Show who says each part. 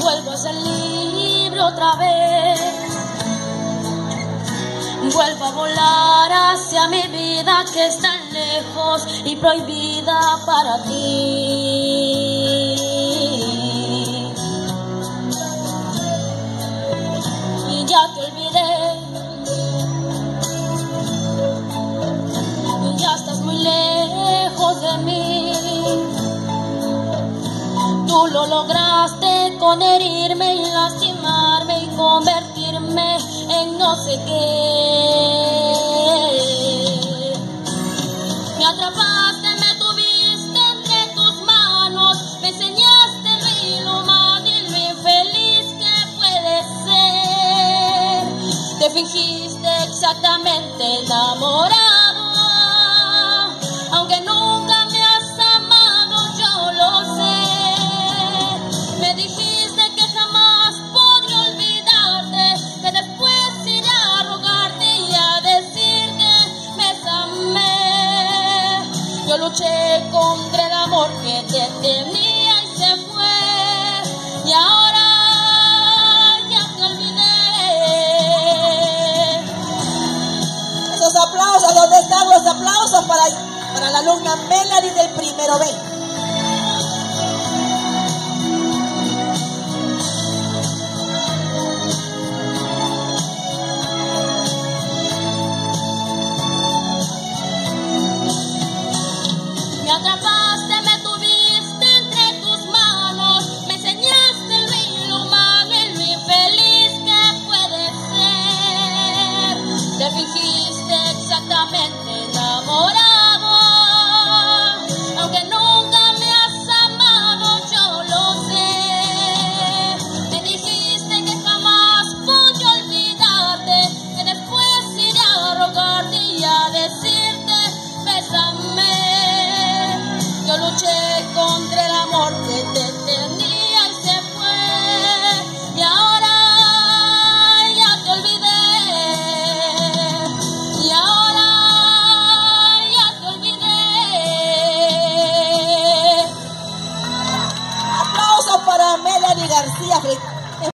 Speaker 1: Vuelvo a ser libre otra vez. Vuelvo a volar hacia mi vida que es tan lejos y prohibida para ti. Con herirme y lastimarme y convertirme en no sé qué. Me atrapaste, me tuviste entre tus manos, me enseñaste lo inhumano y lo infeliz que puede ser. Te fingiste exactamente enamorado, Yo luché contra el amor que te tenía y se fue. Y ahora ya te olvidé.
Speaker 2: Esos aplausos, ¿dónde están los aplausos para, para la alumna Melanie del primero B?